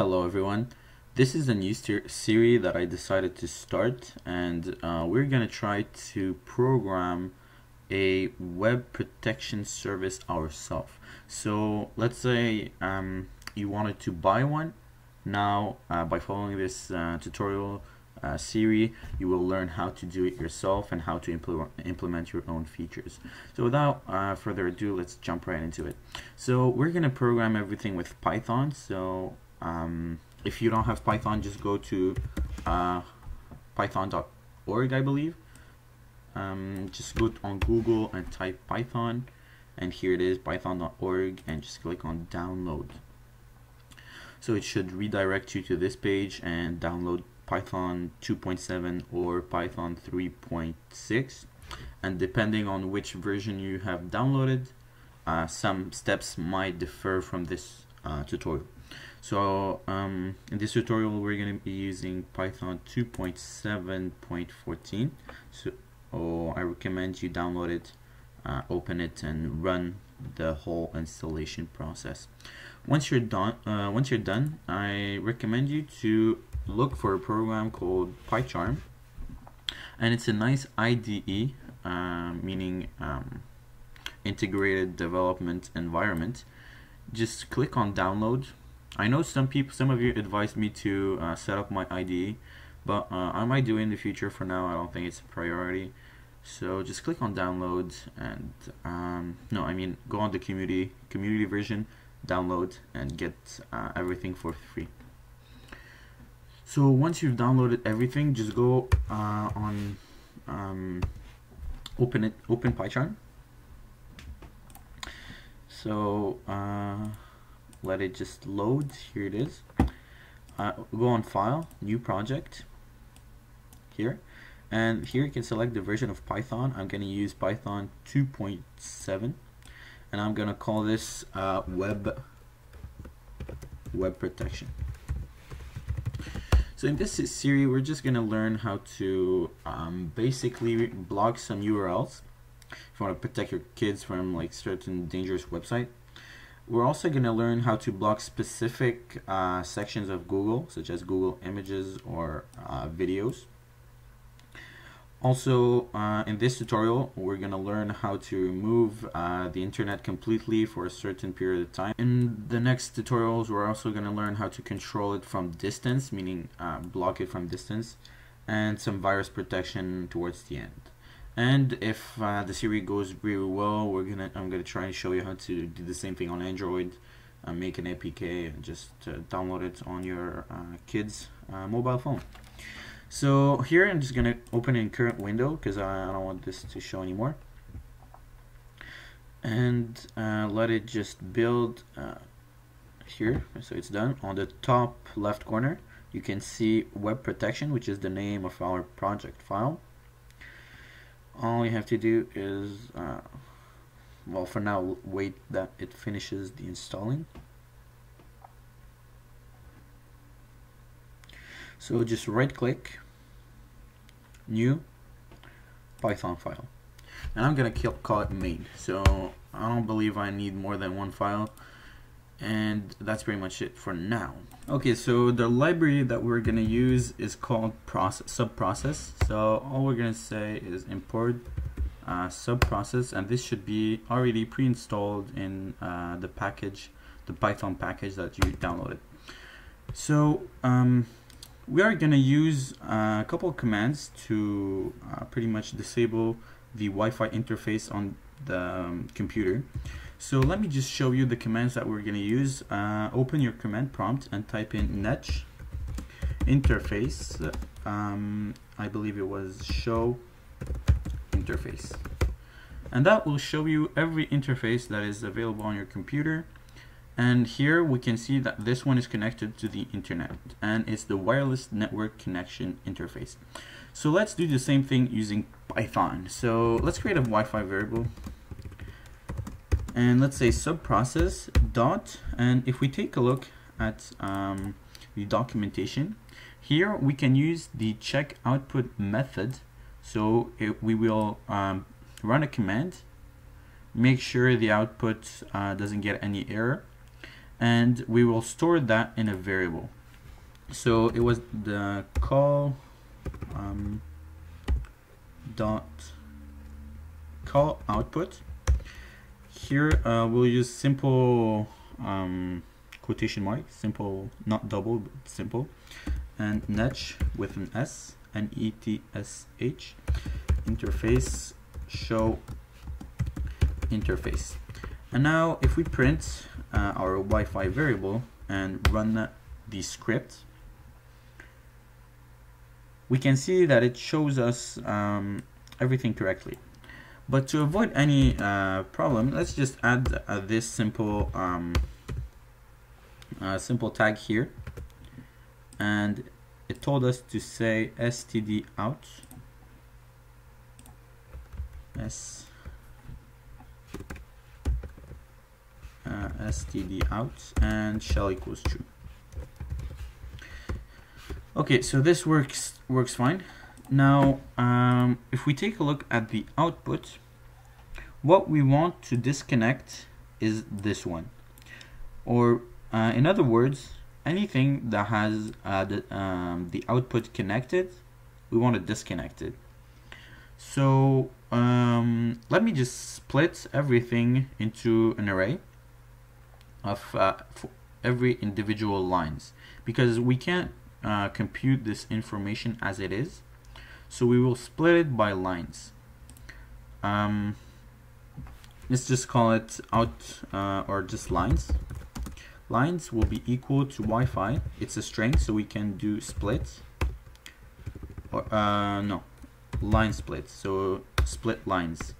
Hello everyone. This is a new series that I decided to start and uh, we're gonna try to program a web protection service ourselves. So let's say um, you wanted to buy one. Now uh, by following this uh, tutorial uh, series you will learn how to do it yourself and how to implement implement your own features so without uh, further ado let's jump right into it so we're gonna program everything with Python so um, if you don't have Python, just go to uh, python.org, I believe. Um, just go on Google and type Python, and here it is, python.org, and just click on download. So it should redirect you to this page and download Python 2.7 or Python 3.6. And depending on which version you have downloaded, uh, some steps might differ from this uh, tutorial. So um, in this tutorial we're going to be using Python 2.7.14 so oh, I recommend you download it uh, open it and run the whole installation process. Once you're done uh, once you're done I recommend you to look for a program called PyCharm. And it's a nice IDE uh, meaning um, integrated development environment. Just click on download I know some people, some of you advised me to uh, set up my IDE, but uh, I might do in the future. For now, I don't think it's a priority. So just click on download and um, no, I mean go on the community community version, download and get uh, everything for free. So once you've downloaded everything, just go uh, on um, open it, open PyCharm. So uh, let it just load here it is. Uh, go on file new project here. And here you can select the version of Python. I'm gonna use Python 2.7 and I'm gonna call this uh, web web protection. So in this series we're just gonna learn how to um, basically block some URLs if you want to protect your kids from like certain dangerous website we're also going to learn how to block specific uh, sections of Google, such as Google Images or uh, videos. Also, uh, in this tutorial, we're going to learn how to remove uh, the internet completely for a certain period of time. In the next tutorials, we're also going to learn how to control it from distance, meaning uh, block it from distance, and some virus protection towards the end and if uh, the series goes really well we're gonna I'm gonna try and show you how to do the same thing on Android uh, make an APK and just uh, download it on your uh, kids uh, mobile phone. So here I'm just gonna open in current window because I, I, don't want this to show anymore. And let it just build here so it's done. On the top left corner you can see web protection which is the name of our project file all you have to do is uh, well for now wait that it finishes the installing. So just right click new python file. And I'm gonna call it main. So I don't believe I need more than one file and that's pretty much it for now. Okay so the library that we're gonna use is called process subprocess. So all we're gonna say is import uh, subprocess and this should be already pre-installed in uh, the package the python package that you downloaded. So um, we are gonna use a couple of commands to uh, pretty much disable the Wi-Fi interface on the um, computer so let me just show you the commands that we're going to use. Uh, open your command prompt and type in netsh interface. Um, I believe it was show interface. And that will show you every interface that is available on your computer. And here we can see that this one is connected to the internet and it's the wireless network connection interface. So let's do the same thing using Python. So let's create a Wi-Fi variable and let's say subprocess dot and if we take a look at um, the documentation here we can use the check output method so it, we will um, run a command make sure the output uh, doesn't get any error and we will store that in a variable. So it was the call um, dot call output. Here uh, we'll use simple um, quotation mark, simple, not double, but simple, and netch with an S and ETSH interface show interface. And now if we print uh, our Wi-Fi variable and run the script, we can see that it shows us um, everything correctly. But to avoid any uh, problem, let's just add uh, this simple um, uh, simple tag here. And it told us to say std out s uh, std out and shell equals true. Okay, so this works works fine. Now, um, if we take a look at the output, what we want to disconnect is this one. Or uh, in other words, anything that has uh, the, um, the output connected, we want to disconnect it. So um, let me just split everything into an array of uh, every individual lines because we can't uh, compute this information as it is so we will split it by lines. Um, let's just call it out uh, or just lines. Lines will be equal to Wi-Fi. It's a string so we can do split. Or uh, no line split. So split lines.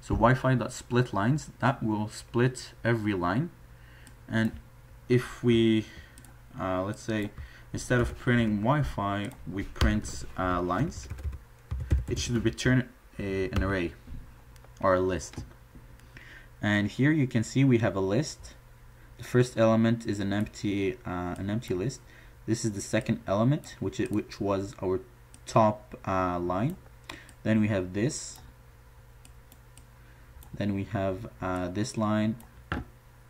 So Wi-Fi dot split lines that will split every line. And if we uh, let's say instead of printing Wi-Fi we print uh, lines. It should return a, an array or a list. And here you can see we have a list. The first element is an empty uh, an empty list. This is the second element which it, which was our top uh, line. Then we have this. Then we have uh, this line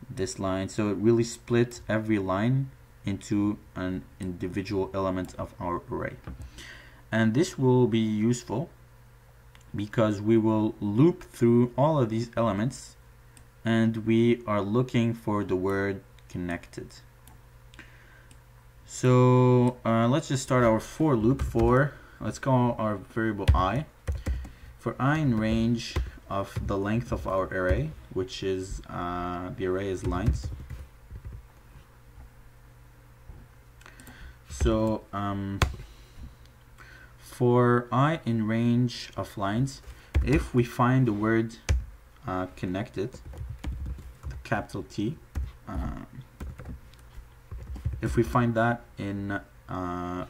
this line. So it really splits every line into an individual element of our array. And this will be useful because we will loop through all of these elements and we are looking for the word connected. So uh, let's just start our for loop for let's call our variable i for i in range of the length of our array which is uh, the array is lines so um, for i in range of lines if we find the word uh, connected capital T um, if we find that in uh,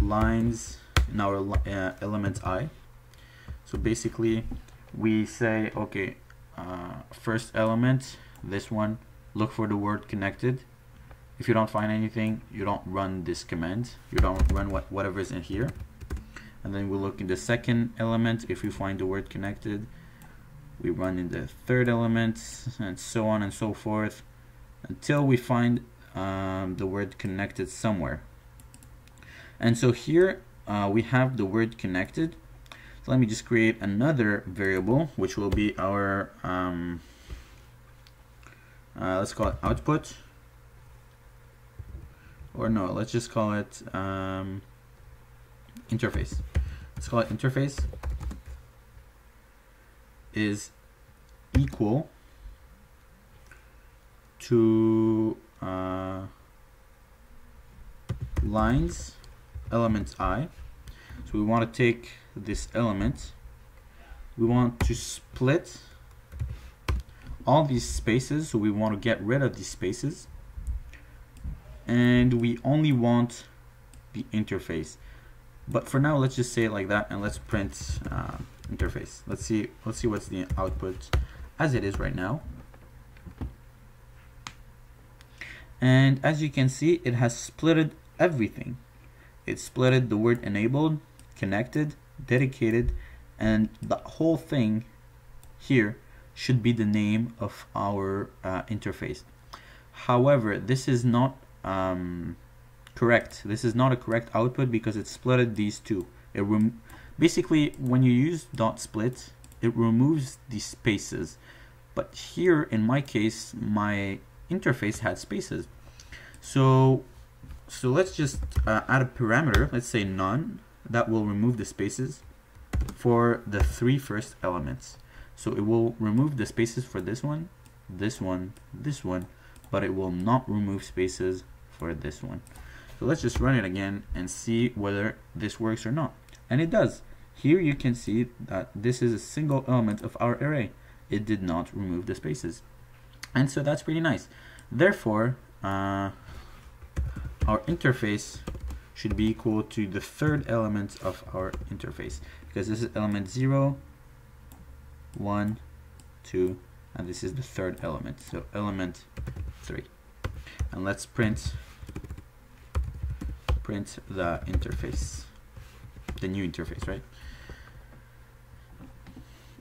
lines in our uh, element i so basically we say okay uh, first element this one look for the word connected if you don't find anything you don't run this command. You don't run what whatever is in here. And then we look in the second element. If you find the word connected we run in the third element and so on and so forth until we find um, the word connected somewhere. And so here uh, we have the word connected. So let me just create another variable, which will be our, um, uh, let's call it output. Or no, let's just call it um, interface. Let's call it interface is equal to uh, lines element i. So we want to take this element, we want to split all these spaces, so we want to get rid of these spaces, and we only want the interface. But for now, let's just say it like that, and let's print uh, interface. Let's see. Let's see what's the output as it is right now. And as you can see, it has splitted everything. It splitted the word enabled, connected, dedicated and the whole thing here should be the name of our uh, interface However, this is not um, correct. This is not a correct output because it splitted these two. It basically, when you use dot split, it removes the spaces. But here, in my case, my interface had spaces. So, so let's just uh, add a parameter. Let's say none. That will remove the spaces for the three first elements. So it will remove the spaces for this one, this one, this one, but it will not remove spaces for this one. So let's just run it again and see whether this works or not. And it does. Here you can see that this is a single element of our array. It did not remove the spaces. And so that's pretty nice. Therefore, uh, our interface should be equal to the third element of our interface because this is element 0, 1, 2, and this is the third element. So element 3. And let's print print the interface, the new interface, right?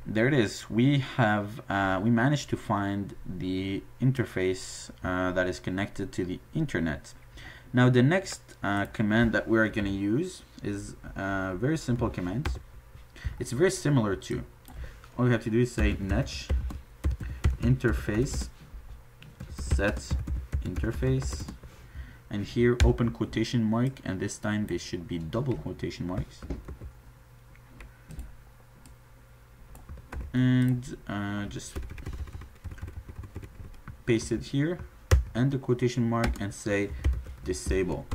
There it is. We have uh, we managed to find the interface uh, that is connected to the internet. Now the next uh, command that we're going to use is a very simple command. It's very similar to all we have to do is say netch interface set interface and here open quotation mark and this time they should be double quotation marks. And uh, just paste it here and the quotation mark and say disable.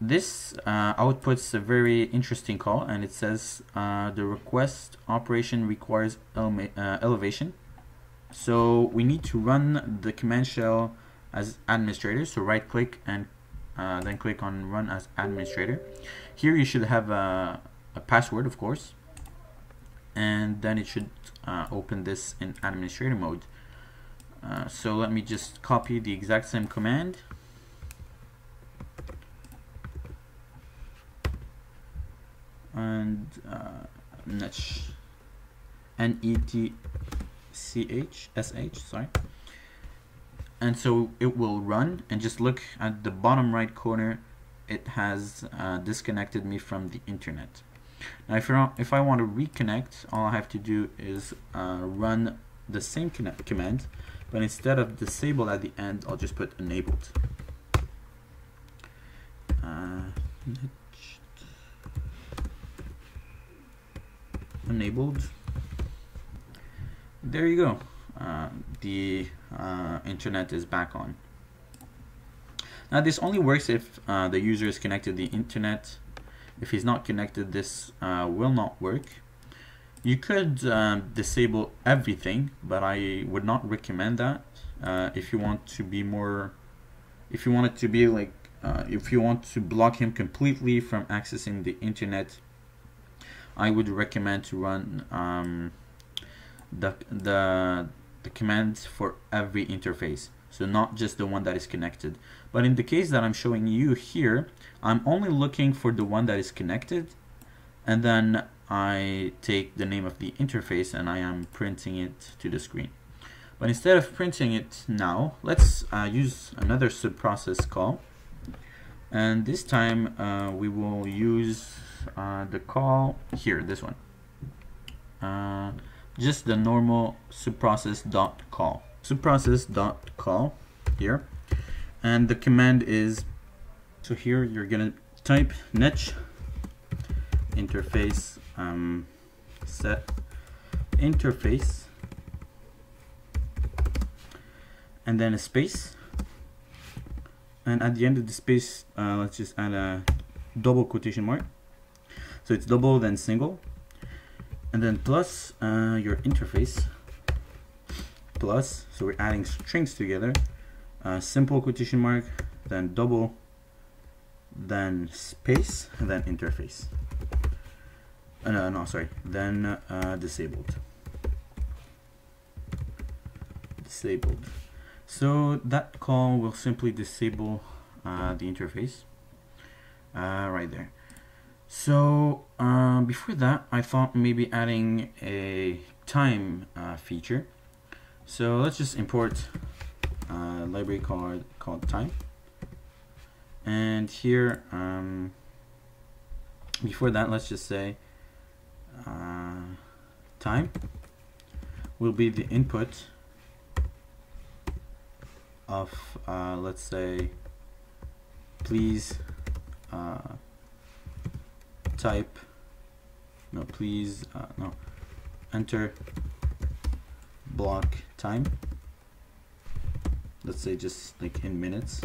This uh, outputs a very interesting call and it says uh, the request operation requires ele uh, elevation. So we need to run the command shell as administrator. So right click and uh, then click on run as administrator. Here you should have a, a password of course. And then it should uh, open this in administrator mode. Uh, so let me just copy the exact same command. And uh, netch n e t c h s h sorry and so it will run and just look at the bottom right corner. It has uh, disconnected me from the internet. Now if, if I want to reconnect all I have to do is uh, run the same command but instead of disable at the end I'll just put enabled. Uh, enabled. There you go uh, the uh, internet is back on. Now this only works if uh, the user is connected to the internet. If he's not connected, this uh, will not work. You could um, disable everything, but I would not recommend that. Uh, if you want to be more, if you want it to be like, uh, if you want to block him completely from accessing the internet, I would recommend to run um, the the the commands for every interface. So not just the one that is connected. But in the case that I'm showing you here I'm only looking for the one that is connected. And then I take the name of the interface and I am printing it to the screen. But instead of printing it now let's uh, use another subprocess call. And this time uh, we will use uh, the call here this one. Uh, just the normal subprocess dot call subprocess dot call here. And the command is so here you're gonna type netch interface um, set interface and then a space. And at the end of the space uh, let's just add a double quotation mark. So it's double then single and then plus uh, your interface. Plus so we're adding strings together. Uh, simple quotation mark then double then space and then interface. Uh, no, no sorry. Then uh, disabled. Disabled. So that call will simply disable uh, the interface. Uh, right there so uh, before that, I thought maybe adding a time uh, feature. So let's just import a library called called time. And here, um, before that, let's just say uh, time will be the input of, uh, let's say, please uh, type, no, please, uh, no, enter block time. Let's say just like in minutes.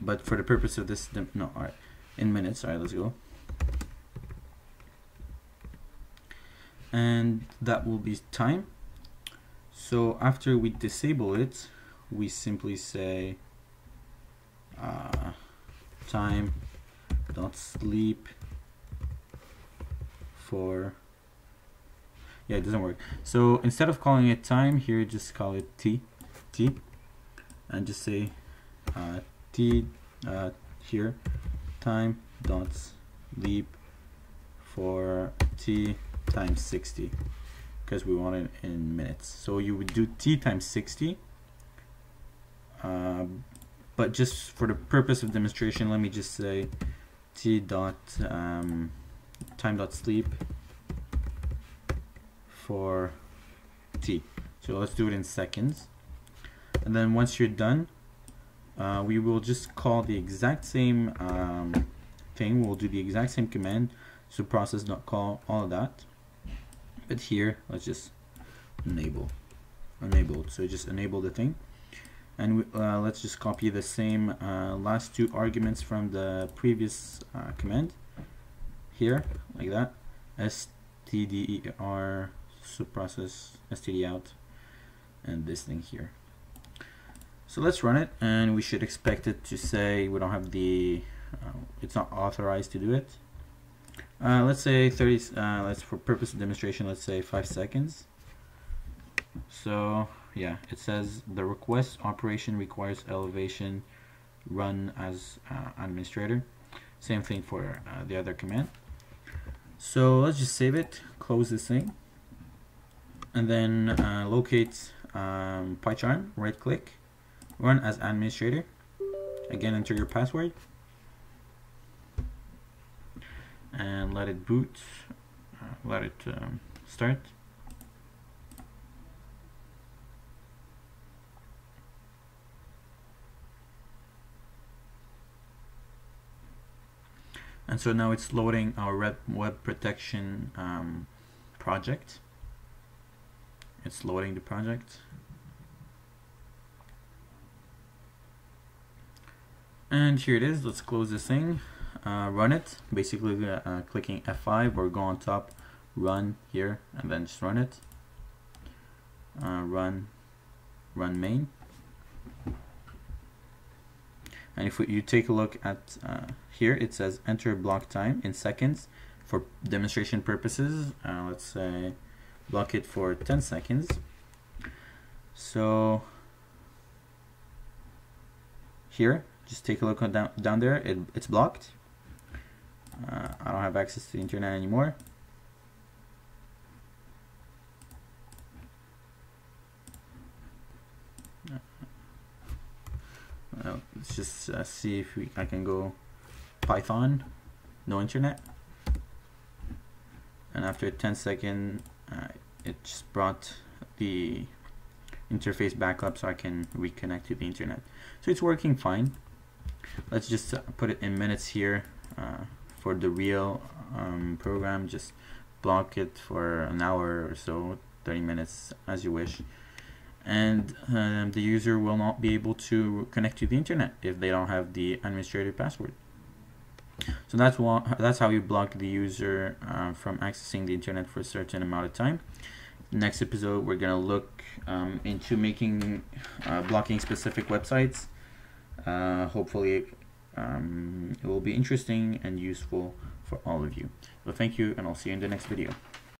But for the purpose of this, no, all right, in minutes. All right, let's go. And that will be time. So after we disable it, we simply say uh, time dot sleep for yeah it doesn't work. So instead of calling it time here just call it t t and just say uh, t uh, here time dot sleep for t times 60 because we want it in minutes. So you would do t times 60 uh, but just for the purpose of demonstration let me just say t dot um, time dot sleep for t. So let's do it in seconds. And then once you're done uh, we will just call the exact same um, thing. We'll do the exact same command so process dot call all of that. But here let's just enable enabled so just enable the thing and we, uh, let's just copy the same uh, last two arguments from the previous uh, command. Here like that. Stder subprocess std out and this thing here. So let's run it and we should expect it to say we don't have the uh, it's not authorized to do it. Uh, let's say 30 uh, let's for purpose of demonstration let's say five seconds. So yeah it says the request operation requires elevation run as uh, administrator. Same thing for uh, the other command. So let's just save it close this thing and then uh, locate um, PyCharm right click run as administrator. Again enter your password. And let it boot uh, let it um, start and so now it's loading our web, web protection um, project. It's loading the project. And here it is. Let's close this thing. Uh, run it. Basically uh, clicking F5 or go on top. Run here and then just run it. Uh, run run main and if we, you take a look at uh, here it says enter block time in seconds for demonstration purposes. Uh, let's say block it for 10 seconds. So here just take a look down, down there. It, it's blocked. Uh, I don't have access to the internet anymore let's just uh, see if we, I can go Python no internet. And after 10 second uh, it just brought the interface back up so I can reconnect to the internet. So it's working fine. Let's just uh, put it in minutes here uh, for the real um, program. Just block it for an hour or so 30 minutes as you wish and um, the user will not be able to connect to the internet if they don't have the administrative password so that's what that's how you block the user uh, from accessing the internet for a certain amount of time next episode we're gonna look um, into making uh, blocking specific websites uh, hopefully um, it will be interesting and useful for all of you. So thank you and I'll see you in the next video.